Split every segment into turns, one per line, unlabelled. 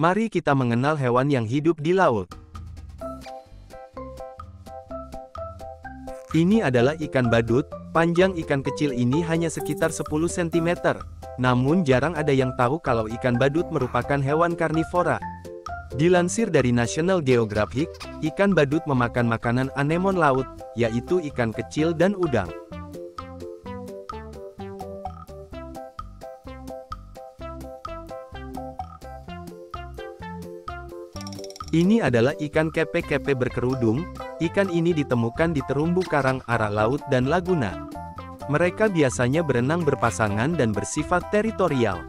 Mari kita mengenal hewan yang hidup di laut. Ini adalah ikan badut, panjang ikan kecil ini hanya sekitar 10 cm. Namun jarang ada yang tahu kalau ikan badut merupakan hewan karnivora. Dilansir dari National Geographic, ikan badut memakan makanan anemon laut, yaitu ikan kecil dan udang. Ini adalah ikan kepe-kepe berkerudung, ikan ini ditemukan di terumbu karang arah laut dan laguna. Mereka biasanya berenang berpasangan dan bersifat teritorial.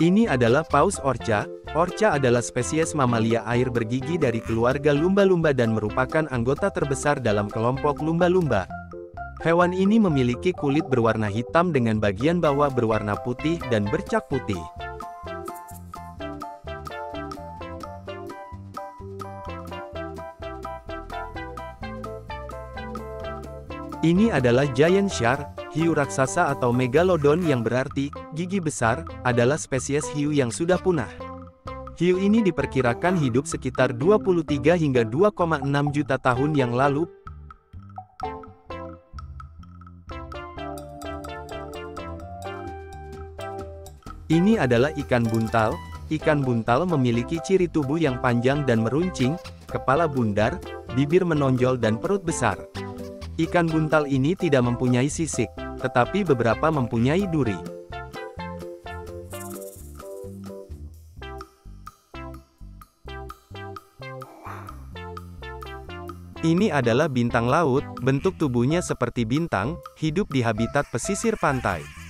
Ini adalah paus orca. Orca adalah spesies mamalia air bergigi dari keluarga lumba-lumba dan merupakan anggota terbesar dalam kelompok lumba-lumba. Hewan ini memiliki kulit berwarna hitam dengan bagian bawah berwarna putih dan bercak putih. Ini adalah giant shark, hiu raksasa atau megalodon yang berarti gigi besar, adalah spesies hiu yang sudah punah. Hiu ini diperkirakan hidup sekitar 23 hingga 2,6 juta tahun yang lalu, Ini adalah ikan buntal. Ikan buntal memiliki ciri tubuh yang panjang dan meruncing, kepala bundar, bibir menonjol dan perut besar. Ikan buntal ini tidak mempunyai sisik, tetapi beberapa mempunyai duri. Ini adalah bintang laut, bentuk tubuhnya seperti bintang, hidup di habitat pesisir pantai.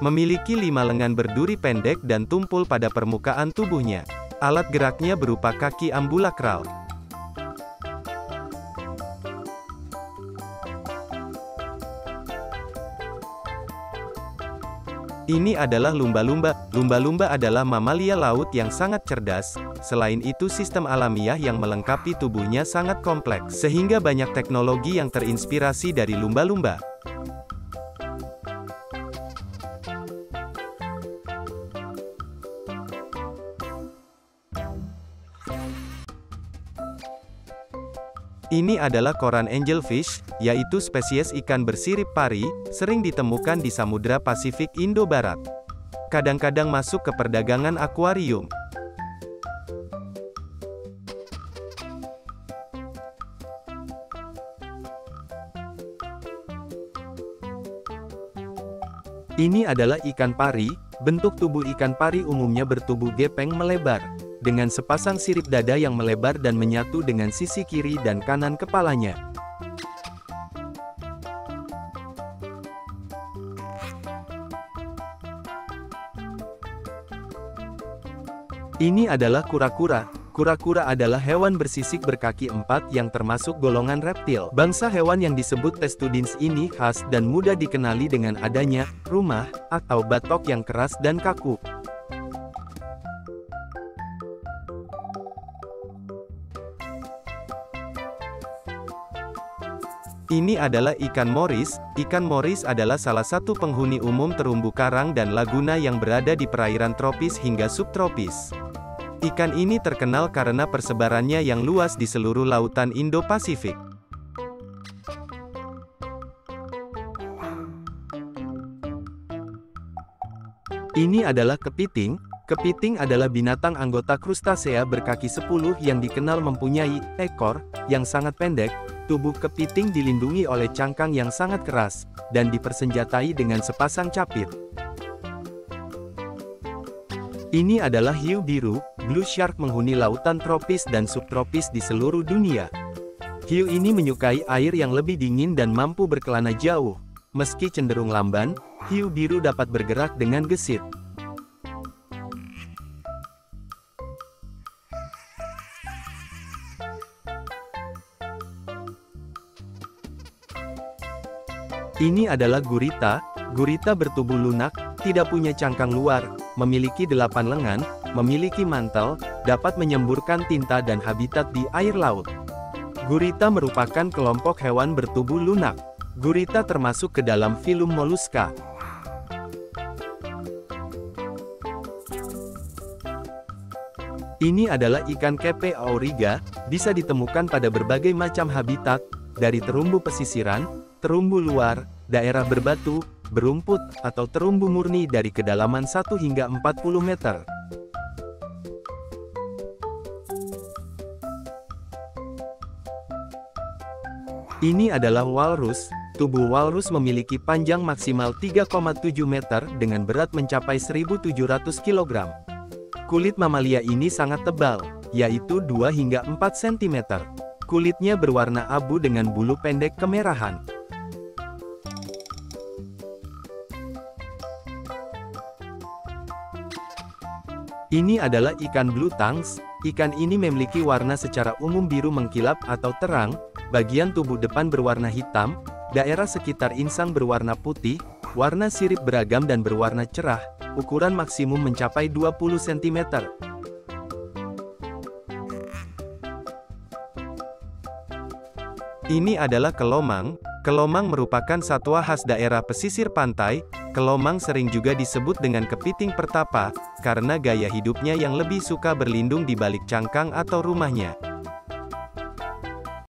Memiliki lima lengan berduri pendek dan tumpul pada permukaan tubuhnya. Alat geraknya berupa kaki ambulakral. Ini adalah lumba-lumba. Lumba-lumba adalah mamalia laut yang sangat cerdas. Selain itu sistem alamiah yang melengkapi tubuhnya sangat kompleks, sehingga banyak teknologi yang terinspirasi dari lumba-lumba. Ini adalah koran angelfish, yaitu spesies ikan bersirip pari, sering ditemukan di Samudra Pasifik Indo-Barat. Kadang-kadang masuk ke perdagangan akuarium. Ini adalah ikan pari, bentuk tubuh ikan pari umumnya bertubuh gepeng melebar dengan sepasang sirip dada yang melebar dan menyatu dengan sisi kiri dan kanan kepalanya. Ini adalah kura-kura. Kura-kura adalah hewan bersisik berkaki empat yang termasuk golongan reptil. Bangsa hewan yang disebut testudins ini khas dan mudah dikenali dengan adanya rumah atau batok yang keras dan kaku. Ini adalah ikan moris. Ikan moris adalah salah satu penghuni umum terumbu karang dan laguna yang berada di perairan tropis hingga subtropis. Ikan ini terkenal karena persebarannya yang luas di seluruh lautan Indo-Pasifik. Ini adalah kepiting. Kepiting adalah binatang anggota krustasea berkaki 10 yang dikenal mempunyai ekor yang sangat pendek, Tubuh kepiting dilindungi oleh cangkang yang sangat keras, dan dipersenjatai dengan sepasang capit. Ini adalah hiu biru, blue shark menghuni lautan tropis dan subtropis di seluruh dunia. Hiu ini menyukai air yang lebih dingin dan mampu berkelana jauh. Meski cenderung lamban, hiu biru dapat bergerak dengan gesit. Ini adalah gurita. Gurita bertubuh lunak, tidak punya cangkang luar, memiliki delapan lengan, memiliki mantel, dapat menyemburkan tinta dan habitat di air laut. Gurita merupakan kelompok hewan bertubuh lunak. Gurita termasuk ke dalam filum moluska. Ini adalah ikan kepe auriga, bisa ditemukan pada berbagai macam habitat, dari terumbu pesisiran, terumbu luar, daerah berbatu, berumput, atau terumbu murni dari kedalaman 1 hingga 40 meter. Ini adalah walrus, tubuh walrus memiliki panjang maksimal 3,7 meter dengan berat mencapai 1.700 kg. Kulit mamalia ini sangat tebal, yaitu 2 hingga 4 cm. Kulitnya berwarna abu dengan bulu pendek kemerahan. Ini adalah ikan blue tongues. Ikan ini memiliki warna secara umum biru mengkilap atau terang, bagian tubuh depan berwarna hitam, daerah sekitar insang berwarna putih, warna sirip beragam dan berwarna cerah, ukuran maksimum mencapai 20 cm. Ini adalah kelomang. Kelomang merupakan satwa khas daerah pesisir pantai. Kelomang sering juga disebut dengan kepiting pertapa, karena gaya hidupnya yang lebih suka berlindung di balik cangkang atau rumahnya.